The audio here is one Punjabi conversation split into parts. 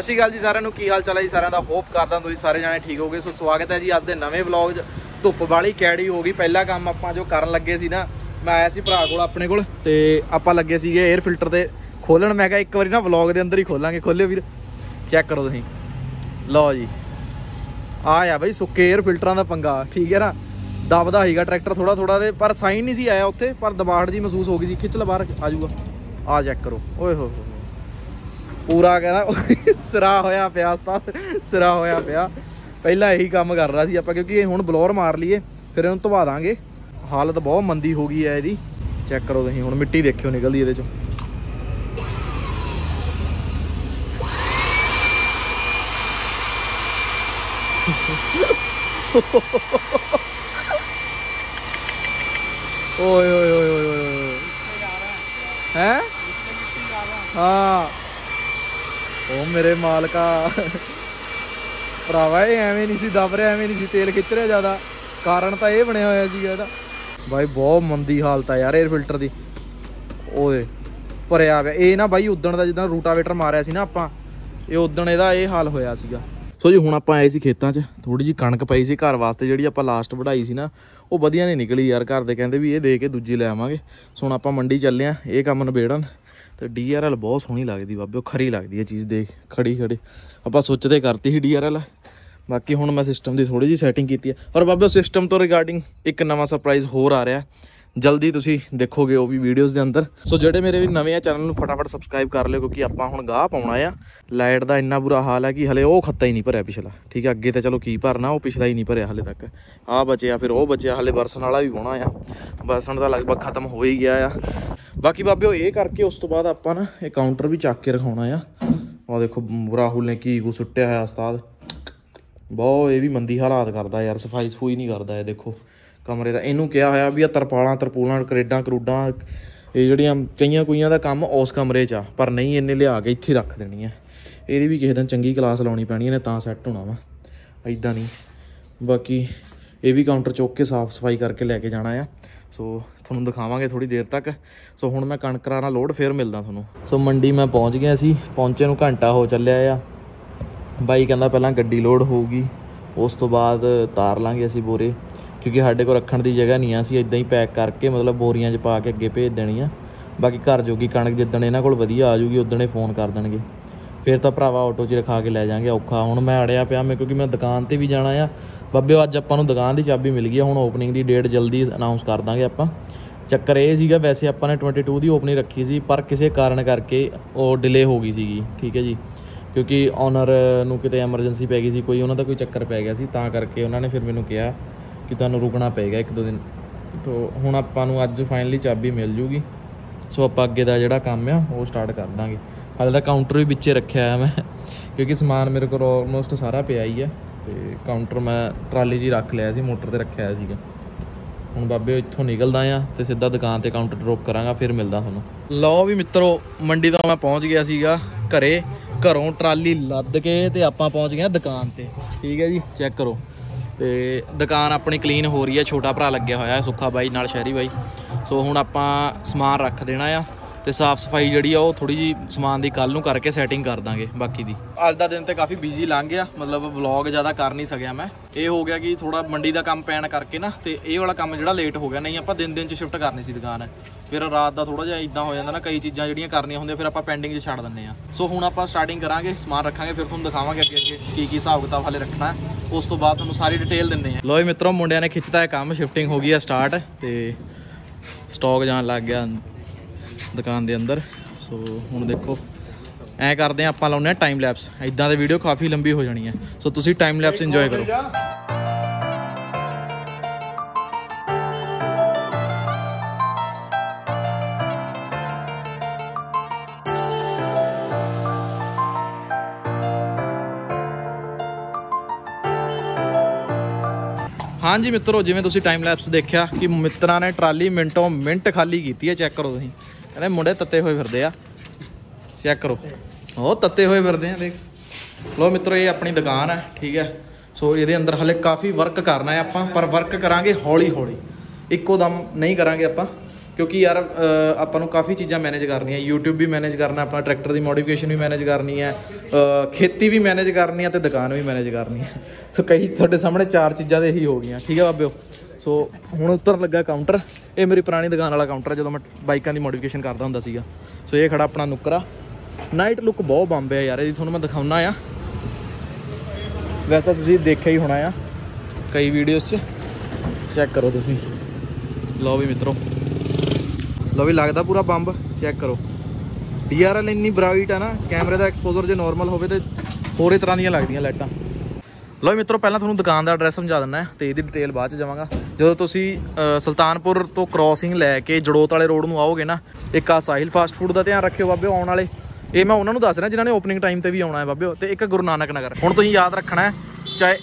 ਸਤਿ ਸ਼੍ਰੀ ਅਕਾਲ ਜੀ ਸਾਰਿਆਂ ਨੂੰ, ਕੀ ਹਾਲ ਚਾਲ ਹੈ ਜੀ ਸਾਰਿਆਂ ਦਾ? ਹੋਪ ਕਰਦਾ ਤੁਸੀਂ ਸਾਰੇ ਜਾਣੇ ਠੀਕ ਹੋਗੇ ਸੋ ਸਵਾਗਤ ਹੈ ਜੀ ਅੱਜ ਦੇ ਨਵੇਂ ਵਲੌਗ 'ਚ। ਧੁੱਪ ਵਾਲੀ ਕੈੜੀ ਹੋ ਗਈ। ਪਹਿਲਾ ਕੰਮ ਆਪਾਂ ਜੋ ਕਰਨ ਲੱਗੇ ਸੀ ਨਾ, ਮੈਂ ਆਇਆ ਸੀ ਭਰਾ ਕੋਲ, ਆਪਣੇ ਕੋਲ, ਤੇ ਆਪਾਂ ਲੱਗੇ ਸੀਗੇ 에ਅਰ ਫਿਲਟਰ ਤੇ ਖੋਲਣ। ਮੈਂ ਕਿਹਾ ਇੱਕ ਵਾਰੀ ਨਾ ਵਲੌਗ ਦੇ ਅੰਦਰ ਹੀ ਖੋਲਾਂਗੇ। ਖੋਲਿਓ ਵੀਰ। ਚੈੱਕ ਕਰੋ ਤੁਸੀਂ। ਲਓ ਜੀ। ਆ ਆ ਬਈ ਸੁੱਕੇ 에ਅਰ ਫਿਲਟਰਾਂ ਦਾ ਪੰਗਾ। ਠੀਕ ਹੈ ਨਾ? ਦਬਦਾ ਹੀਗਾ ਟਰੈਕਟਰ ਥੋੜਾ ਥੋੜਾ ਦੇ ਪਰ ਸਾਈਨ ਨਹੀਂ ਸੀ ਆਇਆ ਉੱਥੇ, ਪਰ ਦਬਾੜ ਜੀ ਮਹਿਸੂਸ ਹੋ ਗਈ ਸੀ। ਖਿੱਚ ਲ ਬਾਹਰ, ਆ ਜਾਊਗਾ। ਆ ਚੈੱਕ ਕਰੋ। ਓਏ ਹੋ ਹੋ। ਪੂਰਾ ਕਹਿੰਦਾ, ਸਿਰਾ ਹੋਇਆ ਪਿਆ ਉਸਤਾਦ, ਸਿਰਾ ਹੋਇਆ ਪਿਆ। ਪਹਿਲਾਂ ਇਹੀ ਕੰਮ ਕਰ ਰਿਹਾ ਸੀ ਆਪਾਂ, ਕਿਉਂਕਿ ਇਹ ਹੁਣ ਬਲੋਰ ਮਾਰ ਲਈਏ, ਫਿਰ ਇਹਨੂੰ ਧਵਾ ਦਾਂਗੇ। ਹਾਲਤ ਬਹੁਤ ਮੰਦੀ ਹੋ ਗਈ ਹੈ ਇਹਦੀ। ਚੈੱਕ ਕਰੋ ਤੁਸੀਂ, ਹੁਣ ਮਿੱਟੀ ਦੇਖਿਓ ਨਿਕਲਦੀ ਇਹਦੇ ਚੋਂ। ਓਏ ਓਏ ਓਏ ਓਏ ਓਏ ਹੈ? ਹਾਂ। ਉਹ ਮੇਰੇ ਮਾਲਕਾ ਭਰਾਵਾ, ਇਹ ਐਵੇਂ ਨਹੀਂ ਸੀ ਦਬ ਰਿਹਾ, ਐਵੇਂ ਨਹੀਂ ਸੀ। ਤੇਲ ਖਿੱਚ ਰਿਹਾ ਜ਼ਿਆਦਾ। ਕਾਰਨ ਤਾਂ ਇਹ ਬਣਿਆ ਹੋਇਆ ਸੀਗਾ ਇਹਦਾ। ਬਾਈ, ਬਹੁਤ ਮੰਦੀ ਹਾਲਤ ਆ ਯਾਰ 에ਅਰ ਫਿਲਟਰ ਦੀ। ਓਏ, ਭਰਿਆ ਪਿਆ। ਇਹ ਨਾ ਬਾਈ, ਉਦਣ ਦਾ ਜਿੱਦਾਂ ਰੂਟਾਵੇਟਰ ਮਾਰਿਆ ਸੀ ਨਾ ਆਪਾਂ, ਇਹ ਉਦਣ ਇਹਦਾ ਇਹ ਹਾਲ ਹੋਇਆ ਸੀਗਾ। ਸੋ ਜੀ, ਹੁਣ ਆਪਾਂ ਆਏ ਸੀ ਖੇਤਾਂ 'ਚ। ਥੋੜੀ ਜੀ ਕਣਕ ਪਈ ਸੀ ਘਰ ਵਾਸਤੇ, ਜਿਹੜੀ ਆਪਾਂ ਲਾਸਟ ਵਢਾਈ ਸੀ ਨਾ, ਉਹ ਵਧੀਆ ਨਹੀਂ ਨਿਕਲੀ ਯਾਰ। ਘਰ ਦੇ ਕਹਿੰਦੇ ਵੀ ਇਹ ਦੇ ਕੇ ਦੂਜੀ ਲੈ ਆਵਾਂਗੇ। ਸੋ ਹੁਣ ਆਪਾਂ ਮੰਡੀ ਚੱਲੇ ਆ, ਇਹ ਕੰਮ ਨਿਬੇੜਨ। ਤੇ ਡੀਆਰਐਲ ਬਹੁਤ ਸੋਹਣੀ ਲੱਗਦੀ ਬਾਬੇ, ਉਹ ਖਰੀ ਲੱਗਦੀ ਹੈ ਚੀਜ਼ ਦੇਖ, ਖੜੀ ਖੜੀ। ਆਪਾਂ ਸੋਚਦੇ ਕਰਤੀ ਸੀ ਡੀਆਰਐਲ ਬਾਕੀ ਹੁਣ ਮੈਂ ਸਿਸਟਮ ਦੀ ਥੋੜੀ ਜੀ ਸੈਟਿੰਗ ਕੀਤੀ ਹੈ। ਔਰ ਬਾਬੇ ਸਿਸਟਮ ਤੋਂ ਰਿਗਾਰਡਿੰਗ ਇੱਕ ਨਵਾਂ ਸਰਪ੍ਰਾਈਜ਼ ਹੋਰ ਆ ਰਿਹਾ। ਜਲਦੀ ਤੁਸੀਂ ਦੇਖੋਗੇ ਉਹ ਵੀ ਵੀਡੀਓਜ਼ ਦੇ ਅੰਦਰ। ਸੋ ਜਿਹੜੇ ਮੇਰੇ ਵੀ ਨਵੇਂ ਆ ਚੈਨਲ ਨੂੰ ਫਟਾਫਟ ਸਬਸਕ੍ਰਾਈਬ ਕਰ ਲਿਓ, ਕਿਉਂਕਿ ਆਪਾਂ ਹੁਣ ਗਾਹ ਪਾਉਣਾ ਆ। ਲਾਈਟ ਦਾ ਇੰਨਾ ਬੁਰਾ ਹਾਲ ਹੈ ਕਿ ਹਲੇ ਉਹ ਖੱਤਾ ਹੀ ਨਹੀਂ ਭਰਿਆ ਪਿਛਲਾ। ਠੀਕ ਹੈ ਅੱਗੇ ਤਾਂ ਚਲੋ ਕੀ ਭਰਨਾ, ਉਹ ਪਿਛਲਾ ਹੀ ਨਹੀਂ ਭਰਿਆ ਹਲੇ ਤੱਕ। ਆਹ ਬਚਿਆ, ਫਿਰ ਉਹ ਬਚਿਆ, ਹਲੇ ਵਰਸਣ ਵਾਲਾ ਵੀ ਹੋਣਾ ਆ। ਵਰਸਣ ਦਾ ਲਗਭਗ ਖਤਮ ਹੋ ਹੀ ਗਿਆ ਆ। ਬਾਕੀ ਬਾਬਿਓ ਇਹ ਕਰਕੇ ਉਸ ਤੋਂ ਬਾਅਦ ਆਪਾਂ ਨਾ ਇਹ ਕਾਊਂਟਰ ਵੀ ਚੱਕ ਕੇ ਰਖਾਉਣਾ ਆ। ਆਹ ਦੇਖੋ, ਰਾਹੁਲ ਨੇ ਕੀ ਕੁ ਸੁੱਟਿਆ ਹੋਇਆ ਉਸਤਾਦ। ਬਹੁਤ ਇਹ ਵੀ ਮੰਦੀ ਹਾਲਾਤ ਕਰਦਾ ਯਾਰ, ਸਫ਼ਾਈ ਸਫੂਈ ਨਹੀਂ ਕਰਦਾ ਇਹ, ਦੇਖੋ। ਕਮਰੇ ਦਾ। ਇਹਨੂੰ ਕਿਹਾ ਹੋਇਆ ਵੀ ਆ ਤਰਪਾਲਾਂ, ਤਰਪੂਲਾਂ, ਕਰੇਡਾਂ, ਕਰੂਡਾਂ, ਇਹ ਜਿਹੜੀਆਂ ਕਈਆਂ ਕੁਈਆਂ ਦਾ ਕੰਮ ਉਸ ਕਮਰੇ 'ਚ ਆ, ਪਰ ਨਹੀਂ ਇਹਨੇ ਲਿਆ ਕੇ ਇੱਥੇ ਰੱਖ ਦੇਣੀ ਆ। ਇਹਦੀ ਵੀ ਕਿਸੇ ਦਿਨ ਚੰਗੀ ਕਲਾਸ ਲਾਉਣੀ ਪੈਣੀ, ਇਹਨੇ ਤਾਂ ਸੈੱਟ ਹੋਣਾ ਵਾ। ਐਦਾਂ ਨਹੀਂ। ਬਾਕੀ ਇਹ ਵੀ ਕਾਊਂਟਰ ਚੁੱਕ ਕੇ ਸਾਫ਼ ਸਫ਼ਾਈ ਕਰਕੇ ਲੈ ਕੇ ਜਾਣਾ ਆ। ਸੋ ਤੁਹਾਨੂੰ ਦਿਖਾਵਾਂਗੇ ਥੋੜੀ ਦੇਰ ਤੱਕ। ਸੋ ਹੁਣ ਮੈਂ ਕਣਕਰਾਂ ਨਾਲ ਲੋਡ ਫੇਰ ਮਿਲਦਾ ਤੁਹਾਨੂੰ। ਸੋ ਮੰਡੀ ਮੈਂ ਪਹੁੰਚ ਗਿਆ ਸੀ, ਪਹੁੰਚੇ ਨੂੰ ਘੰਟਾ ਹੋ ਚੱਲਿਆ ਆ। ਬਾਈ ਕਹਿੰਦਾ ਪਹਿਲਾਂ ਗੱਡੀ ਲੋਡ ਹੋਊਗੀ, ਉਸ ਤੋਂ ਬਾਅਦ ਤਾਰ ਲਾਂਗੇ ਅਸੀਂ ਬੋਰੇ। ਕਿਉਂਕਿ ਸਾਡੇ ਕੋਲ ਰੱਖਣ ਦੀ ਜਗ੍ਹਾ ਨਹੀਂ ਆ, ਅਸੀਂ ਇਦਾਂ ਹੀ ਪੈਕ ਕਰਕੇ ਮਤਲਬ ਬੋਰੀਆਂ 'ਚ ਪਾ ਕੇ ਅੱਗੇ ਭੇਜ ਦੇਣੀ ਆ ਬਾਕੀ ਘਰ ਜੋਗੀ ਕਣਕ ਜਿੱਦਣ ਇਹਨਾਂ ਕੋਲ ਵਧੀਆ ਆ ਜੂਗੀ, ਉਦਣ ਇਹ ਫੋਨ ਕਰ ਦੇਣਗੇ। ਫਿਰ ਤਾਂ ਭਰਾਵਾ ਆਟੋ 'ਚ ਰਖਾ ਕੇ ਲੈ ਜਾਾਂਗੇ ਔਖਾ। ਹੁਣ ਮੈਂ ਅੜਿਆ ਪਿਆ, ਮੈਂ ਕਿਉਂਕਿ ਮੈਂ ਦੁਕਾਨ ਤੇ ਵੀ ਜਾਣਾ ਆ। ਬੱਬਿਓ ਅੱਜ ਆਪਾਂ ਨੂੰ ਦੁਕਾਨ ਦੀ ਚਾਬੀ ਮਿਲ ਗਈ ਆ, ਹੁਣ ਓਪਨਿੰਗ ਦੀ ਡੇਟ ਜਲਦੀ ਅਨਾਉਂਸ ਕਰ ਦਾਂਗੇ ਆਪਾਂ। ਚੱਕਰ ਇਹ ਸੀਗਾ, ਵੈਸੇ ਆਪਾਂ ਨੇ 22 ਦੀ ਓਪਨਿੰਗ ਰੱਖੀ ਸੀ, ਪਰ ਕਿਸੇ ਕਾਰਨ ਕਰਕੇ ਉਹ ਡਿਲੇ ਹੋ ਗਈ ਸੀਗੀ, ਠੀਕ ਹੈ ਜੀ। ਕਿਉਂਕਿ ਓਨਰ ਨੂੰ ਕਿਤੇ ਐਮਰਜੈਂਸੀ ਪੈ ਗਈ ਸੀ, ਕੋਈ ਉਹਨਾਂ ਦਾ ਕੋਈ ਚੱਕਰ ਪੈ ਗਿਆ ਸੀ, ਤਾਂ ਕਰਕੇ ਉਹਨਾਂ ਨੇ ਫਿਰ ਮੈਨੂੰ ਕਿਹਾ ਕਿ ਤੁਹਾਨੂੰ ਰੁਕਣਾ ਪਏਗਾ ਇੱਕ ਦੋ ਦਿਨ। ਤੋਂ ਹੁਣ ਆਪਾਂ ਨੂੰ ਅੱਜ ਫਾਈਨਲੀ ਚਾਬੀ ਮਿਲ ਜੂਗੀ। ਸੋ ਆਪਾਂ ਅੱਗੇ ਦਾ ਜਿਹੜਾ ਕੰਮ ਆ, ਉਹ ਸਟਾਰਟ ਕਰ ਦਾਂਗੇ। ਹਾਲੇ ਤਾਂ ਕਾਊਂਟਰ ਵੀ ਵਿੱਚੇ ਰੱਖਿਆ ਆ ਮੈਂ, ਕਿਉਂਕਿ ਸਮਾਨ ਮੇਰੇ ਕੋਲ ਆਲਮੋਸਟ ਸਾਰਾ ਪਿਆ ਹੀ ਆ। ਤੇ ਕਾਊਂਟਰ ਮੈਂ ਟਰਾਲੀ 'ਚ ਹੀ ਰੱਖ ਲਿਆ ਸੀ, ਮੋਟਰ ਤੇ ਰੱਖਿਆ ਹੋਇਆ ਸੀਗਾ। ਹੁਣ ਬਾਬੇ ਇੱਥੋਂ ਨਿਕਲਦਾ ਆ ਤੇ ਸਿੱਧਾ ਦੁਕਾਨ ਤੇ ਕਾਊਂਟਰ ਡ੍ਰੌਪ ਕਰਾਂਗਾ, ਫਿਰ ਮਿਲਦਾ ਤੁਹਾਨੂੰ। ਲਓ ਵੀ ਮਿੱਤਰੋ, ਮੰਡੀ ਤੋਂ ਮੈਂ ਪਹੁੰਚ ਗਿਆ ਸੀਗਾ ਘਰੇ। ਘਰੋਂ ਟਰਾਲੀ ਲੱਦ ਕੇ ਤੇ ਆਪਾਂ ਪਹੁੰਚ ਗਏ ਹਾਂ ਦੁਕਾਨ ਤੇ। ਠੀਕ ਹੈ ਜੀ ਚੈੱਕ ਕਰੋ। ਤੇ ਦੁਕਾਨ ਆਪਣੀ ਕਲੀਨ ਹੋ ਰਹੀ ਹੈ, ਛੋਟਾ ਭਰਾ ਲੱਗਿਆ ਹੋਇਆ ਸੁੱਖਾ ਬਾਈ ਨਾਲ ਸ਼ਹਿਰੀ ਬਾਈ। ਸੋ ਹੁਣ ਆਪਾਂ ਸਮਾਨ ਰੱਖ ਦੇਣਾ ਆ। ਤੇ ਸਾਫ਼ ਸਫ਼ਾਈ ਜਿਹੜੀ ਆ ਉਹ ਥੋੜੀ ਜੀ ਸਮਾਨ ਦੀ ਕੱਲ ਨੂੰ ਕਰਕੇ ਸੈਟਿੰਗ ਕਰ ਦਾਂਗੇ ਬਾਕੀ ਦੀ। ਅੱਜ ਦਾ ਦਿਨ ਤੇ ਕਾਫੀ ਬਿਜ਼ੀ ਲੰਘ ਗਿਆ ਮਤਲਬ ਵਲੌਗ ਜ਼ਿਆਦਾ ਕਰ ਨਹੀਂ ਸਕਿਆ ਮੈਂ। ਇਹ ਹੋ ਗਿਆ ਕਿ ਥੋੜਾ ਮੰਡੀ ਦਾ ਕੰਮ ਪੈਣ ਕਰਕੇ ਨਾ ਤੇ ਇਹ ਵਾਲਾ ਕੰਮ ਜਿਹੜਾ ਲੇਟ ਹੋ ਗਿਆ। ਨਹੀਂ ਆਪਾਂ ਦਿਨ ਦਿਨ ਚ ਸ਼ਿਫਟ ਕਰਨੀ ਸੀ ਦੁਕਾਨ। ਫਿਰ ਰਾਤ ਦਾ ਥੋੜਾ ਜਿਹਾ ਇਦਾਂ ਹੋ ਜਾਂਦਾ ਨਾ ਕਈ ਚੀਜ਼ਾਂ ਜਿਹੜੀਆਂ ਕਰਨੀਆਂ ਹੁੰਦੀਆਂ ਫਿਰ ਆਪਾਂ ਪੈਂਡਿੰਗ 'ਚ ਛੱਡ ਦਿੰਨੇ ਆ ਸੋ ਹੁਣ ਆਪਾਂ ਸਟਾਰਟਿੰਗ ਕਰਾਂਗੇ ਸਮਾਨ ਰੱਖਾਂਗੇ ਫਿਰ ਤੁਹਾਨੂੰ ਦਿਖਾਵਾਂਗੇ ਅੱਗੇ ਅੱਗੇ ਕੀ ਕੀ ਹਿਸਾਬ ਕਿਤਾਬ ਹਾਲੇ ਰੱਖਣਾ ਹੈ। ਉਸ ਤੋਂ ਬਾਅਦ ਤੁਹਾਨੂੰ ਸਾਰੀ ਡਿਟੇਲ ਦਿੰਨੇ ਆ ਲੋ ਜੀ ਮਿੱਤਰੋ ਮੁੰਡਿਆਂ ਨੇ ਖਿੱਚਤਾ ਇਹ ਕੰਮ ਸ਼ਿਫਟਿੰਗ ਹੋ ਗਈ ਆ ਸਟਾਰਟ ਤੇ ਸਟਾਕ ਜਾਣ ਲੱਗ ਗਿਆ। ਦੁਕਾਨ ਦੇ ਅੰਦਰ। ਸੋ ਹੁਣ ਦੇਖੋ, ਐ ਕਰਦੇ ਆ ਆਪਾਂ ਲਾਉਨੇ ਆ ਟਾਈਮ ਲੈਪਸ ਇਦਾਂ ਦੇ ਵੀਡੀਓ ਕਾਫੀ ਲੰਬੀ ਹੋ ਜਾਣੀ ਹੈ। ਸੋ ਤੁਸੀਂ ਟਾਈਮ ਲੈਪਸ ਇੰਜੋਏ ਕਰੋ। ਹਾਂਜੀ ਮਿੱਤਰੋ, ਜਿਵੇਂ ਤੁਸੀਂ ਟਾਈਮ ਲੈਪਸ ਦੇਖਿਆ ਕਿ ਮਿੱਤਰਾਂ ਨੇ ਟਰਾਲੀ ਮਿੰਟੋਂ ਮਿੰਟ ਖਾਲੀ ਕੀਤੀ ਹੈ ਚੈੱਕ ਕਰੋ ਤੁਸੀਂ। ਕਹਿੰਦੇ ਮੁੰਡੇ ਤੱਤੇ ਹੋਏ ਫਿਰਦੇ ਆ। ਚੈੱਕ ਕਰੋ। ਉਹ ਤੱਤੇ ਹੋਏ ਫਿਰਦੇ ਆ, ਦੇਖ। ਲੋ ਮਿੱਤਰੋ, ਇਹ ਆਪਣੀ ਦੁਕਾਨ ਹੈ ਠੀਕ ਹੈ ਸੋ ਇਹਦੇ ਅੰਦਰ ਹਲੇ ਕਾਫੀ ਵਰਕ ਕਰਨਾ ਹੈ ਆਪਾਂ, ਪਰ ਵਰਕ ਕਰਾਂਗੇ ਹੌਲੀ ਹੌਲੀ ਇੱਕੋ ਦਮ ਨਹੀਂ ਕਰਾਂਗੇ ਆਪਾਂ, ਕਿਉਂਕਿ ਯਾਰ ਆਪਾਂ ਨੂੰ ਕਾਫੀ ਚੀਜ਼ਾਂ ਮੈਨੇਜ ਕਰਨੀਆਂ। YouTube ਵੀ ਮੈਨੇਜ ਕਰਨਾ, ਆਪਣਾ ਟਰੈਕਟਰ ਦੀ ਮੋਡੀਫਿਕੇਸ਼ਨ ਵੀ ਮੈਨੇਜ ਕਰਨੀ ਹੈ ਖੇਤੀ ਵੀ ਮੈਨੇਜ ਕਰਨੀ ਹੈ ਤੇ ਦੁਕਾਨ ਵੀ ਮੈਨੇਜ ਕਰਨੀ ਹੈ। ਸੋ ਕਈ ਤੁਹਾਡੇ ਸਾਹਮਣੇ ਚਾਰ ਚੀਜ਼ਾਂ ਦੇ ਇਹੀ ਹੋ ਗਈਆਂ, ਠੀਕ ਹੈ ਬਾਬਿਓ? ਸੋ ਹੁਣ ਉੱਤਰ ਲੱਗਾ ਕਾਊਂਟਰ ਇਹ ਮੇਰੀ ਪੁਰਾਣੀ ਦੁਕਾਨ ਵਾਲਾ ਕਾਊਂਟਰ ਹੈ, ਜਦੋਂ ਮੈਂ ਬਾਈਕਾਂ ਦੀ ਮੋਡੀਫਿਕੇਸ਼ਨ ਕਰਦਾ ਹੁੰਦਾ ਸੀਗਾ। ਸੋ ਇਹ ਖੜਾ ਆਪਣਾ ਨੁੱਕਰਾ। ਨਾਈਟ ਲੁੱਕ ਬਹੁਤ ਬੰਬ ਹੈ ਯਾਰ, ਇਹਦੀ ਤੁਹਾਨੂੰ ਮੈਂ ਦਿਖਾਉਣਾ ਆ। ਵੈਸੇ ਤਾਂ ਤੁਸੀਂ ਦੇਖਿਆ ਹੀ ਹੋਣਾ ਆ, ਕਈ ਵੀਡੀਓਜ਼ 'ਚ। ਚੈੱਕ ਕਰੋ ਤੁਸੀਂ। ਲਓ ਵੀ ਮਿੱਤਰੋ। ਲਓ ਵੀ ਲੱਗਦਾ ਪੂਰਾ ਬੰਬ ਚੈੱਕ ਕਰੋ। DRL ਇੰਨੀ ਬ੍ਰਾਈਟ ਆ ਨਾ ਕੈਮਰੇ ਦਾ ਐਕਸਪੋਜ਼ਰ ਜੇ ਨਾਰਮਲ ਹੋਵੇ ਤੇ ਹੋਰੇ ਤਰ੍ਹਾਂ ਦੀਆਂ ਲੱਗਦੀਆਂ ਲਾਈਟਾਂ। ਲਓ ਵੀ ਮਿੱਤਰੋ, ਪਹਿਲਾਂ ਤੁਹਾਨੂੰ ਦੁਕਾਨ ਦਾ ਐਡਰੈਸ ਸਮਝਾ ਦਿੰਦਾ ਤੇ ਇਹਦੀ ਡਿਟੇਲ ਬਾਅਦ ਚ ਜਾਵਾਂਗਾ। ਜਦੋਂ ਤੁਸੀਂ ਸੁਲਤਾਨਪੁਰ ਤੋਂ ਕ੍ਰਾਸਿੰਗ ਲੈ ਕੇ ਜੜੋਤ ਵਾਲੇ ਰੋਡ ਨੂੰ ਆਓਗੇ ਨਾ, ਇੱਕ ਆ ਸਾਹਿਲ ਫਾਸਟ ਫੂਡ ਦਾ ਧਿਆਨ ਰੱਖਿਓ ਬਾਬਿਓ ਆਉਣ ਵਾਲੇ। ਇਹ ਮੈਂ ਉਹਨਾਂ ਨੂੰ ਦੱਸ ਰਿਹਾ ਜਿਨ੍ਹਾਂ ਨੇ ਓਪਨਿੰਗ ਟਾਈਮ ਤੇ ਵੀ ਆਉਣਾ ਹੈ ਬਾਬਿਓ, ਤੇ ਇੱਕ ਗੁਰੂ ਨਾਨਕ ਨਗਰ। ਹੁਣ ਤੁਸੀਂ ਯਾਦ ਰੱਖਣਾ ਹੈ, ਚਾਹੇ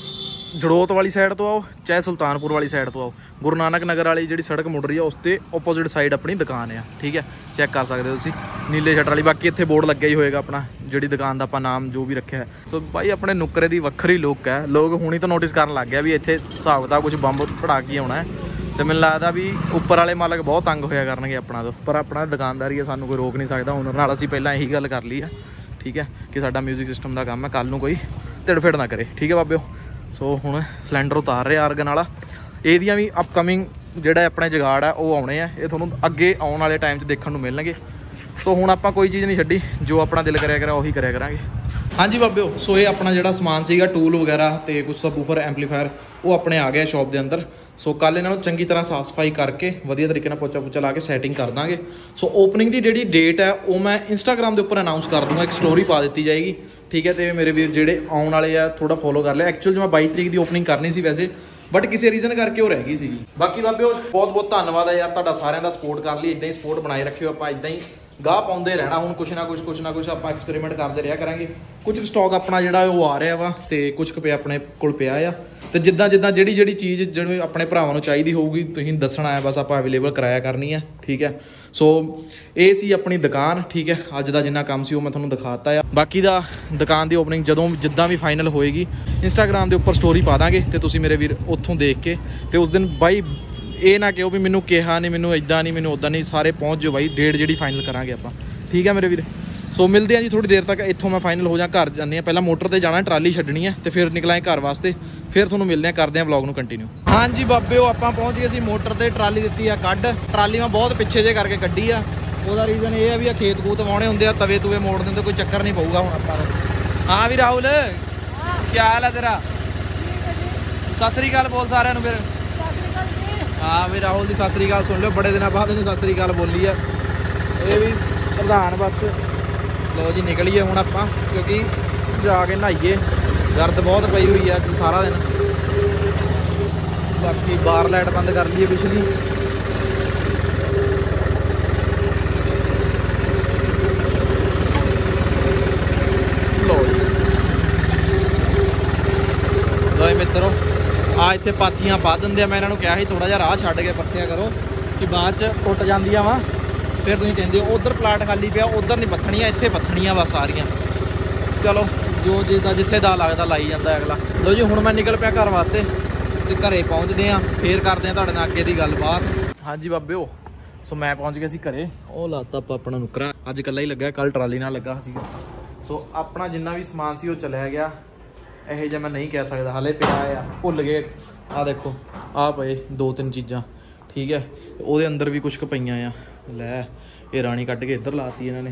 ਜੜੋਤ ਵਾਲੀ ਸਾਈਡ ਤੋਂ ਆਓ, ਚਾਹੇ ਸੁਲਤਾਨਪੁਰ ਵਾਲੀ ਸਾਈਡ ਤੋਂ ਆਓ, ਗੁਰੂ ਨਾਨਕ ਨਗਰ ਵਾਲੀ ਜਿਹੜੀ ਸੜਕ ਮੁੜ ਰਹੀ ਆ ਉਸ ਤੇ ਆਪੋਜ਼ਿਟ ਸਾਈਡ ਆਪਣੀ ਦੁਕਾਨ ਆ। ਠੀਕ ਹੈ ਚੈੱਕ ਕਰ ਸਕਦੇ ਹੋ ਤੁਸੀਂ। ਨੀਲੇ ਸ਼ਟਰ ਵਾਲੀ, ਬਾਕੀ ਇੱਥੇ ਬੋਰਡ ਲੱਗਿਆ ਹੀ ਹੋਏਗਾ ਆਪਣਾ। ਜਿਹੜੀ ਦੁਕਾਨ ਦਾ ਆਪਾਂ ਨਾਮ, ਜੋ ਵੀ ਰੱਖਿਆ ਸੋ ਬਾਈ, ਆਪਣੇ ਨੁੱਕਰੇ ਦੀ ਵੱਖਰੀ ਲੁੱਕ ਹੈ। ਲੋਕ ਹੁਣੀ ਤਾਂ ਨੋਟਿਸ ਕਰਨ ਲੱਗ ਗਿਆ ਵੀ ਇੱਥੇ ਹਿਸਾਬ ਦਾ ਕੁਝ ਬੰਬ ਪੜਾ ਕੇ ਆਉਣਾ ਹੈ। ਤੇ ਮੈਨੂੰ ਲੱਗਦਾ ਵੀ ਉੱਪਰ ਵਾਲੇ ਮਾਲਕ ਬਹੁਤ ਤੰਗ ਹੋਇਆ ਕਰਨਗੇ ਆਪਣਾ ਤੋਂ। ਪਰ ਆਪਣਾ ਦੁਕਾਨਦਾਰੀ ਹੈ, ਸਾਨੂੰ ਕੋਈ ਰੋਕ ਨਹੀਂ ਸਕਦਾ। ਓਨਰ ਨਾਲ ਅਸੀਂ ਪਹਿਲਾਂ ਇਹੀ ਗੱਲ ਕਰ ਲਈ ਆ ਠੀਕ ਹੈ, ਕਿ ਸਾਡਾ 뮤직 ਸਿਸਟਮ ਦਾ ਕੰਮ ਹੈ। ਕੱਲ ਨੂੰ ਕੋਈ ਢਿੜਫਿੜ ਨਾ ਕਰੇ, ਠੀਕ ਹੈ ਬਾਬਿਓ? ਸੋ ਹੁਣ ਸਿਲੰਡਰ ਉਤਾਰ ਰਿਹਾ ਆਰਗਨ ਵਾਲਾ। ਇਹਦੀਆਂ ਵੀ ਅਪਕਮਿੰਗ ਜਿਹੜਾ ਆਪਣੇ ਜਗਾੜ ਆ ਉਹ ਆਉਣੇ ਆ। ਇਹ ਤੁਹਾਨੂੰ ਅੱਗੇ ਆਉਣ ਵਾਲੇ ਟਾਈਮ 'ਚ ਦੇਖਣ ਨੂੰ ਮਿਲਣਗੇ। ਸੋ ਹੁਣ ਆਪਾਂ ਕੋਈ ਚੀਜ਼ ਨਹੀਂ ਛੱਡੀ, ਜੋ ਆਪਣਾ ਦਿਲ ਕਰਿਆ ਕਰਾ, ਉਹੀ ਕਰਿਆ ਕਰਾਂਗੇ। ਹਾਂਜੀ ਬਾਬਿਓ, ਸੋ ਇਹ ਆਪਣਾ ਜਿਹੜਾ ਸਮਾਨ ਸੀਗਾ ਟੂਲ ਵਗੈਰਾ ਤੇ ਕੁਝ ਸਬਵੂਫਰ ਐਂਪਲੀਫਾਇਰ ਉਹ ਆਪਣੇ ਆ ਗਿਆ ਸ਼ਾਪ ਦੇ ਅੰਦਰ। ਸੋ ਕੱਲ ਇਹਨਾਂ ਨੂੰ ਚੰਗੀ ਤਰ੍ਹਾਂ ਸਾਫ਼ ਸਫ਼ਾਈ ਕਰਕੇ, ਵਧੀਆ ਤਰੀਕੇ ਨਾਲ ਪੋਚਾ ਪੁੱਚਾ ਲਾ ਕੇ ਸੈਟਿੰਗ ਕਰ ਦਾਂਗੇ। ਸੋ ਓਪਨਿੰਗ ਦੀ ਜਿਹੜੀ ਡੇਟ ਹੈ, ਉਹ ਮੈਂ ਇੰਸਟਾਗ੍ਰam ਦੇ ਉੱਪਰ ਅਨਾਉਂਸ ਕਰ ਦੂੰਗਾ, ਇੱਕ ਸਟੋਰੀ ਪਾ ਦਿੱਤੀ ਜਾਏਗੀ। ਠੀਕ ਹੈ, ਤੇ ਮੇਰੇ ਵੀਰ ਜਿਹੜੇ ਆਉਣ ਵਾਲੇ ਆ ਥੋੜਾ ਫੋਲੋ ਕਰ ਲਿਆ ਐਕਚੁਅਲ 'ਚ ਮੈਂ 22 ਤਰੀਕ ਦੀ ਓਪਨਿੰਗ ਕਰਨੀ ਸੀ ਵੈਸੇ ਬਟ ਕਿਸੇ ਰੀਜ਼ਨ ਕਰਕੇ ਉਹ ਰਹਿ ਗਈ ਸੀਗੀ। ਬਾਕੀ ਬਾਬਿਓ ਬਹੁਤ ਬਹੁਤ ਧੰਨਵਾਦ ਹੈ ਯਾਰ ਤੁਹਾਡਾ ਸਾਰਿਆਂ ਦਾ ਸਪੋਰਟ ਕਰਨ ਲਈ। ਇਦਾਂ ਹੀ ਸਪੋਰਟ ਬਣਾਏ ਰੱਖਿਓ ਆਪਾਂ ਇਦਾਂ ਹੀ ਗਾਹ ਪਾਉਂਦੇ ਰਹਿਣਾ, ਹੁਣ ਕੁਛ ਨਾ ਕੁਛ ਕੁਛ ਨਾ ਕੁਛ ਆਪਾਂ ਐਕਸਪੈਰੀਮੈਂਟ ਕਰਦੇ ਰਿਹਾ ਕਰਾਂਗੇ। ਕੁਝ ਸਟਾਕ ਆਪਣਾ ਜਿਹੜਾ ਉਹ ਆ ਰਿਹਾ ਵਾ ਤੇ ਕੁਝ ਕੁ ਪਿਆ ਆਪਣੇ ਕੋਲ ਪਿਆ ਆ। ਤੇ ਜਿੱਦਾਂ ਜਿੱਦਾਂ ਜਿਹੜੀ ਜਿਹੜੀ ਚੀਜ਼ ਜਿਹੜੇ ਆਪਣੇ ਭਰਾਵਾਂ ਨੂੰ ਚਾਹੀਦੀ ਹੋਊਗੀ, ਤੁਸੀਂ ਦੱਸਣਾ ਆ ਬਸ ਆਪਾਂ ਅਵੇਲੇਬਲ ਕਰਾਇਆ ਕਰਨੀ ਹੈ ਠੀਕ ਹੈ ਸੋ ਇਹ ਸੀ ਆਪਣੀ ਦੁਕਾਨ, ਠੀਕ ਹੈ ਅੱਜ ਦਾ ਜਿੰਨਾ ਕੰਮ ਸੀ ਉਹ ਮੈਂ ਤੁਹਾਨੂੰ ਦਿਖਾਤਾ ਆ। ਬਾਕੀ ਦਾ ਦੁਕਾਨ ਦੀ ਓਪਨਿੰਗ ਜਦੋਂ ਜਿੱਦਾਂ ਵੀ ਫਾਈਨਲ ਹੋਏਗੀ ਇੰਸਟਾਗ੍ਰam ਦੇ ਉੱਪਰ ਸਟੋਰੀ ਪਾ ਦਾਂਗੇ ਤੇ ਤੁਸੀਂ ਮੇਰੇ ਵੀਰ ਉੱਥੋਂ ਦੇਖ ਕੇ ਤੇ ਉਸ ਦਿਨ ਬਾਈ ਇਹ ਨਾ ਕਿਹੋ ਵੀ ਮੈਨੂੰ ਕਿਹਾ ਨਹੀਂ ਮੈਨੂੰ ਇਦਾਂ ਨਹੀਂ ਮੈਨੂੰ ਉਦਾਂ ਨਹੀਂ ਸਾਰੇ ਪਹੁੰਚ ਜਾਓ ਬਾਈ ਡੇਟ ਜਿਹੜੀ ਫਾਈਨਲ ਕਰਾਂਗੇ ਆਪਾਂ। ਠੀਕ ਹੈ ਮੇਰੇ ਵੀਰ? ਸੋ ਮਿਲਦੇ ਆਂ ਜੀ ਥੋੜੀ ਦੇਰ ਤੱਕ ਇੱਥੋਂ ਮੈਂ ਫਾਈਨਲ ਹੋ ਜਾ ਘਰ ਜਾਂਦੇ ਆ ਪਹਿਲਾਂ ਮੋਟਰ ਤੇ ਜਾਣਾ ਟਰਾਲੀ ਛੱਡਣੀ ਹੈ ਤੇ ਫਿਰ ਨਿਕਲਾਂਗੇ ਘਰ ਵਾਸਤੇ। ਫਿਰ ਤੁਹਾਨੂੰ ਮਿਲਦੇ ਆ ਕਰਦੇ ਆ ਵਲੌਗ ਨੂੰ ਕੰਟੀਨਿਊ ਹਾਂਜੀ ਬਾਬਿਓ ਆਪਾਂ ਪਹੁੰਚ ਗਏ ਸੀ ਮੋਟਰ ਤੇ ਟਰਾਲੀ ਦਿੱਤੀ ਆ ਕੱਢ। ਟਰਾਲੀ ਮੈਂ ਬਹੁਤ ਪਿੱਛੇ ਜੇ ਕਰਕੇ ਕੱਢੀ ਆ। ਉਹਦਾ ਰੀਜ਼ਨ ਇਹ ਆ ਵੀ ਆ ਖੇਤ ਖੂਤ ਵਾਉਣੇ ਹੁੰਦੇ ਆ ਤਵੇ ਤੂਵੇ ਮੋੜ ਦਿੰਦੇ ਕੋਈ ਚੱਕਰ ਨਹੀਂ ਪਊਗਾ ਹੁਣ ਆਪਾਂ ਨੂੰ ਹਾਂ ਵੀ ਰਾਹੁਲ ਕੀ ਹਾਲ ਹੈ ਤੇਰਾ ਸਤਿ ਸ੍ਰੀ ਅਕਾਲ ਬੋਲ ਸਾਰਿਆਂ ਨੂੰ ਫਿਰ। ਹਾਂ ਵੀ ਰਾਹੁਲ ਦੀ ਸਤਿ ਸ੍ਰੀ ਅਕਾਲ ਸੁਣ ਲਿਓ, ਬੜੇ ਦਿਨਾਂ ਬਾਅਦ ਇਹਨੇ ਸਤਿ ਸ੍ਰੀ ਅਕਾਲ ਬੋਲੀ ਆ। ਇਹ ਵੀ ਪ੍ਰਧਾਨ ਬਸ। ਲਓ ਜੀ, ਨਿਕਲੀਏ ਹੁਣ ਆਪਾਂ, ਕਿਉਂਕਿ ਜਾ ਕੇ ਨਹਾਈਏ। ਗਰਦ ਬਹੁਤ ਪਈ ਹੋਈ ਆ ਅੱਜ ਸਾਰਾ ਦਿਨ। ਬਾਕੀ ਬਾਰ ਲਾਈਟ ਬੰਦ ਕਰ ਲਈਏ ਪਿਛਲੀ। ਲਓ ਜੀ। ਲਓ ਮਿੱਤਰੋ ਆ ਇੱਥੇ ਪਾਥੀਆਂ ਪਾ ਦਿੰਦੇ ਆ। ਮੈਂ ਇਹਨਾਂ ਨੂੰ ਕਿਹਾ ਸੀ ਥੋੜਾ ਜਿਹਾ ਰਾਹ ਛੱਡ ਕੇ ਪੱਥਿਆ ਕਰੋ, ਕਿ ਬਾਅਦ ਚ ਟੁੱਟ ਜਾਂਦੀਆਂ ਵਾ। ਫਿਰ ਤੁਸੀਂ ਕਹਿੰਦੇ ਹੋ, ਉਧਰ ਪਲਾਟ ਖਾਲੀ ਪਿਆ, ਉਧਰ ਨਹੀਂ ਪੱਥਣੀਆਂ, ਇੱਥੇ ਪੱਥਣੀਆਂ ਵਾ ਸਾਰੀਆਂ। ਚਲੋ, ਜੋ ਜਿੱਦਾਂ ਜਿੱਥੇ ਦਾ ਲੱਗਦਾ ਲਾਈ ਜਾਂਦਾ ਅਗਲਾ। ਲੋ ਜੀ, ਹੁਣ ਮੈਂ ਨਿਕਲ ਪਿਆ ਘਰ ਵਾਸਤੇ ਤੇ ਘਰੇ ਪਹੁੰਚਦੇ ਆ ਫੇਰ ਕਰਦੇ ਆ ਤੁਹਾਡੇ ਨਾਲ ਅੱਗੇ ਦੀ ਗੱਲਬਾਤ। ਹਾਂਜੀ ਬਾਬਿਓ, ਸੋ ਮੈਂ ਪਹੁੰਚ ਗਿਆ ਸੀ ਘਰੇ। ਉਹ ਲਾਤਾ ਆਪਾਂ ਆਪਣਾ ਨੁਕਰਾ। ਅੱਜ ਇਕੱਲਾ ਹੀ ਲੱਗਾ ਕੱਲ ਟਰਾਲੀ ਨਾਲ ਲੱਗਾ ਸੀਗਾ। ਸੋ ਆਪਣਾ ਜਿੰਨਾ ਵੀ ਸਮਾਨ ਸੀ ਉਹ ਚਲਿਆ ਗਿਆ। ਇਹੋ ਜਿਹਾ ਮੈਂ ਨਹੀਂ ਕਹਿ ਸਕਦਾ। ਹਲੇ ਪਿਆ ਆ ਭੁੱਲ ਗਏ। ਆ ਦੇਖੋ ਆ ਪਏ ਦੋ ਤਿੰਨ ਚੀਜ਼ਾਂ। ਠੀਕ ਹੈ ਉਹਦੇ ਅੰਦਰ ਵੀ ਕੁਝ ਕੁ ਪਈਆਂ ਆ। ਲੈ ਇਹ ਰਾਣੀ ਕੱਢ ਕੇ ਇੱਧਰ ਲਾਤੀ ਇਹਨਾਂ ਨੇ।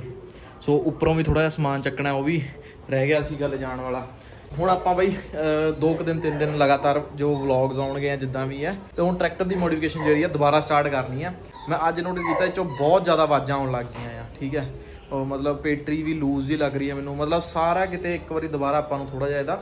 ਸੋ ਉੱਪਰੋਂ ਵੀ ਥੋੜਾ ਜਿਹਾ ਸਮਾਨ ਚੱਕਣਾ ਉਹ ਵੀ ਰਹਿ ਗਿਆ ਸੀਗਾ ਲਿਜਾਣ ਵਾਲਾ। ਹੁਣ ਆਪਾਂ ਬਈ ਅਹ, ਦੋ ਕੁ ਦਿਨ ਤਿੰਨ ਦਿਨ ਲਗਾਤਾਰ ਜੋ ਵਲੌਗਸ ਆਉਣਗੇ ਆ ਜਿੱਦਾਂ ਵੀ ਹੈ ਤੇ ਹੁਣ ਟਰੈਕਟਰ ਦੀ ਮੋਡੀਫਿਕੇਸ਼ਨ ਜਿਹੜੀ ਆ ਦੁਬਾਰਾ ਸਟਾਰਟ ਕਰਨੀ ਆ ਮੈਂ ਅੱਜ ਨੋਟਿਸ ਕੀਤਾ ਇਹ ਚੋਂ ਬਹੁਤ ਜ਼ਿਆਦਾ ਆਵਾਜ਼ਾਂ ਆਉਣ ਲੱਗ ਗਈਆਂ ਆ ਠੀਕ ਹੈ। ਉਹ ਮਤਲਬ ਪੇਟਰੀ ਵੀ ਲੂਜ਼ ਜੀ ਲੱਗ ਰਹੀ ਹੈ ਮੈਨੂੰ। ਮਤਲਬ ਸਾਰਾ ਕਿਤੇ ਇੱਕ ਵਾਰੀ ਦੁਬਾਰਾ ਆਪਾਂ ਨੂੰ ਥੋੜਾ ਜਿਹਾ ਇਹਦਾ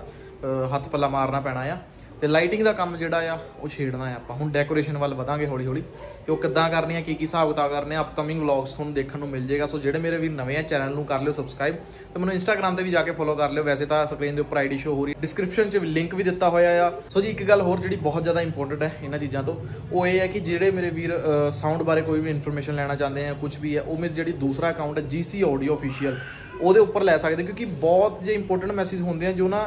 ਹੱਥ ਪੱਲਾ ਮਾਰਨਾ ਪੈਣਾ ਆ। ਤੇ ਲਾਈਟਿੰਗ ਦਾ ਕੰਮ ਜਿਹੜਾ ਆ, ਉਹ ਛੇੜਨਾ ਆ ਆਪਾਂ। ਹੁਣ ਡੈਕੋਰੇਸ਼ਨ ਵੱਲ ਵਧਾਂਗੇ ਹੌਲੀ ਹੌਲੀ ਕਿ ਉਹ ਕਿੱਦਾਂ ਕਰਨੀ ਆ ਕੀ ਕੀ ਹਿਸਾਬ ਕਿਤਾਬ ਕਰਨੇ ਆ ਅਪਕਮਿੰਗ ਵਲੌਗਸ ਤੁਹਾਨੂੰ ਦੇਖਣ ਨੂੰ ਮਿਲ ਜਾਏਗਾ। ਸੋ ਜਿਹੜੇ ਮੇਰੇ ਵੀ ਨਵੇਂ ਆ ਚੈਨਲ ਨੂੰ ਕਰ ਲਿਓ ਸਬਸਕ੍ਰਾਈਬ ਤੇ ਮੈਨੂੰ ਇੰਸਟਾਗ੍ਰam ਤੇ ਵੀ ਜਾ ਕੇ ਫੋਲੋ ਕਰ ਲਿਓ। ਵੈਸੇ ਤਾਂ ਸਕਰੀਨ ਦੇ ਉੱਪਰ ਆਈਡੀ ਸ਼ੋ ਹੋ ਰਹੀ ਡਿਸਕ੍ਰਿਪਸ਼ਨ 'ਚ ਲਿੰਕ ਵੀ ਦਿੱਤਾ ਹੋਇਆ ਆ। ਸੋ ਜੀ, ਇੱਕ ਗੱਲ ਹੋਰ ਜਿਹੜੀ ਬਹੁਤ ਜ਼ਿਆਦਾ ਇੰਪੋਰਟੈਂਟ ਹੈ ਇਹਨਾਂ ਚੀਜ਼ਾਂ ਤੋਂ, ਉਹ ਇਹ ਹੈ ਕਿ ਜਿਹੜੇ ਮੇਰੇ ਵੀਰ ਸਾਊਂਡ ਬਾਰੇ ਕੋਈ ਵੀ ਇਨਫੋਰਮੇਸ਼ਨ ਲੈਣਾ ਚਾਹੁੰਦੇ ਆ ਕੁਝ ਵੀ ਹੈ, ਉਹ ਮੇਰੀ ਜਿਹੜੀ ਦੂਸਰਾ ਅਕਾਊਂਟ ਹੈ GC Audio Official ਉਹਦੇ ਉੱਪਰ ਲੈ ਸਕਦੇ ਕਿਉਂਕਿ ਬਹੁਤ ਜੇ ਇੰਪੋਰਟੈਂਟ ਮੈਸੇਜ ਹੁੰਦੇ ਆ ਜੋ ਨਾ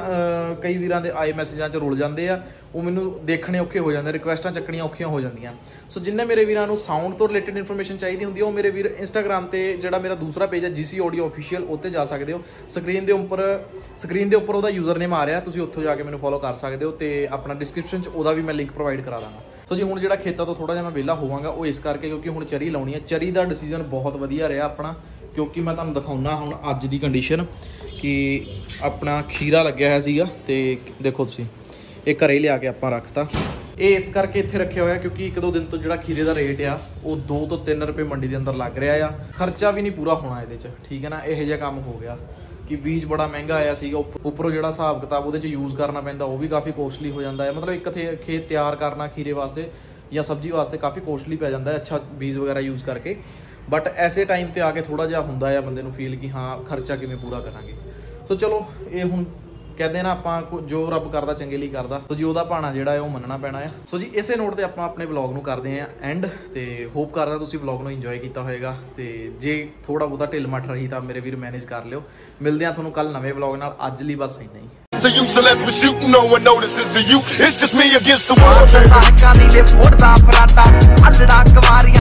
ਕਈ ਵੀਰਾਂ ਦੇ ਆਏ ਮੈਸੇਜਾਂ 'ਚ ਰੁਲ ਜਾਂਦੇ ਆ, ਉਹ ਮੈਨੂੰ ਦੇਖਣੇ ਔਖੇ ਹੋ ਜਾਂਦੇ ਰਿਕੁਐਸਟਾਂ ਚੱਕਣੀਆਂ ਔਖੀਆਂ ਹੋ ਜਾਂਦੀਆਂ। ਸੋ ਜਿੰਨੇ ਮੇਰੇ ਵੀਰਾਂ ਨੂੰ ਸਾਊਂਡ ਤੋਂ ਰਿਲੇਟਡ ਇਨਫੋਰਮੇਸ਼ਨ ਚਾਹੀਦੀ ਹੁੰਦੀ ਹੈ ਉਹ ਮੇਰੇ ਵੀਰ ਇੰਸਟਾਗ੍ਰam ਤੇ ਜਿਹੜਾ ਮੇਰਾ ਦੂਸਰਾ ਪੇਜ ਹੈ GC Audio Official, ਉੱਤੇ ਜਾ ਸਕਦੇ ਹੋ। ਸਕਰੀਨ ਦੇ ਉੱਪਰ ਸਕਰੀਨ ਦੇ ਉੱਪਰ ਉਹਦਾ ਯੂਜ਼ਰ ਨੇਮ ਆ ਰਿਹਾ, ਤੁਸੀਂ ਉੱਥੋਂ ਜਾ ਕੇ ਮੈਨੂੰ ਫੋਲੋ ਕਰ ਸਕਦੇ ਹੋ ਤੇ ਆਪਣਾ ਡਿਸਕ੍ਰਿਪਸ਼ਨ 'ਚ ਉਹਦਾ ਵੀ ਮੈਂ ਲਿੰਕ ਪ੍ਰੋਵਾਈਡ ਕਰਾ ਦਾਂਗਾ। ਸੋ ਜੀ, ਹੁਣ ਜਿਹੜਾ ਖੇਤਾਂ ਤੋਂ ਥੋੜਾ ਜਿਹਾ ਮੈਂ ਵਿਹਲਾ ਹੋਵਾਂਗਾ, ਉਹ ਇਸ ਕਰਕੇ ਕਿਉਂਕਿ ਹੁਣ ਚਰੀ ਲਾਉਣੀ ਹੈ। ਚਰੀ ਦਾ ਡਿਸੀਜਨ ਬਹੁਤ ਵਧੀਆ ਰਿਹਾ ਆਪਣਾ, ਕਿਉਂਕਿ ਮੈਂ ਤੁਹਾਨੂੰ ਦਿਖਾਉਣਾ ਹੁਣ ਅੱਜ ਦੀ ਕੰਡੀਸ਼ਨ ਕਿ ਆਪਣਾ ਖੀਰਾ ਲੱਗਿਆ ਹੋਇਆ ਸੀਗਾ ਤੇ ਦੇਖੋ ਤੁਸੀਂ, ਇਹ ਘਰੇ ਲਿਆ ਕੇ ਆਪਾਂ ਰੱਖਤਾ। ਇਹ ਇਸ ਕਰਕੇ ਇੱਥੇ ਰੱਖਿਆ ਹੋਇਆ ਕਿਉਂਕਿ ਇੱਕ ਦੋ ਦਿਨ ਤੋਂ ਜਿਹੜਾ ਖੀਰੇ ਦਾ ਰੇਟ ਆ, ਉਹ 2 ਤੋਂ 3 ਰੁਪਏ ਮੰਡੀ ਦੇ ਅੰਦਰ ਲੱਗ ਰਿਹਾ ਆ। ਖਰਚਾ ਵੀ ਨਹੀਂ ਪੂਰਾ ਹੋਣਾ ਇਹਦੇ 'ਚ, ਠੀਕ ਹੈ ਨਾ? ਇਹੋ ਜਿਹਾ ਕੰਮ ਹੋ ਗਿਆ। ਕਿ ਬੀਜ ਬੜਾ ਮਹਿੰਗਾ ਆਇਆ ਸੀਗਾ, ਉੱਪ- ਉੱਪਰੋਂ ਜਿਹੜਾ ਹਿਸਾਬ ਕਿਤਾਬ ਉਹਦੇ 'ਚ ਯੂਜ਼ ਕਰਨਾ ਪੈਂਦਾ, ਉਹ ਵੀ ਕਾਫੀ ਕੋਸਟਲੀ ਹੋ ਜਾਂਦਾ ਹੈ। ਮਤਲਬ ਇੱਕ ਥੇ- ਖੇਤ ਤਿਆਰ ਕਰਨਾ ਖੀਰੇ ਵਾਸਤੇ ਜਾਂ ਸਬਜ਼ੀ ਵਾਸਤੇ ਕਾਫੀ ਕੋਸਟਲੀ ਪੈ ਜਾਂਦਾ ਹੈ, ਅੱਛਾ ਬੀਜ ਵਗੈਰਾ ਯੂਜ਼ ਕਰਕੇ। ਬਟ ਐਸੇ ਟਾਈਮ ਤੇ ਆ ਕੇ ਥੋੜਾ ਜਿਹਾ ਹੁੰਦਾ ਆ ਬੰਦੇ ਨੂੰ ਫੀਲ ਕਿ ਹਾਂ, ਖਰਚਾ ਕਿਵੇਂ ਪੂਰਾ ਕਰਾਂਗੇ। ਸੋ ਚਲੋ, ਇਹ ਹੁਣ ਕਹਿੰਦੇ ਨਾ ਆਪਾਂ ਜੋ ਰੱਬ ਕਰਦਾ ਚੰਗੇ ਲਈ ਕਰਦਾ। ਸੋ ਜੀ ਉਹਦਾ ਭਾਣਾ ਜਿਹੜਾ ਹੈ ਉਹ ਮੰਨਣਾ ਪੈਣਾ ਆ। ਸੋ ਜੀ ਇਸੇ ਨੋਟ ਤੇ ਆਪਾਂ ਆਪਣੇ ਵਲੌਗ ਨੂੰ ਕਰਦੇ ਆ ਐਂਡ ਤੇ ਹੋਪ ਕਰਦਾ ਤੁਸੀਂ ਵਲੌਗ ਨੂੰ ਇੰਜੋਏ ਕੀਤਾ ਹੋਵੇਗਾ ਤੇ ਜੇ ਥੋੜਾ ਬਹੁਤਾ ਢਿੱਲ ਮੱਠ ਰਹੀ ਤਾਂ ਮੇਰੇ ਵੀਰ ਮੈਨੇਜ ਕਰ ਲਿਓ। ਮਿਲਦੇ ਆ ਤੁਹਾਨੂੰ ਕੱਲ ਨਵੇਂ ਵਲੌਗ ਨਾਲ। ਅੱਜ ਲਈ ਬਸ ਇੰਨਾ ਹੀ। The use unless we're shooting, no one notices the you. It's just me against the world.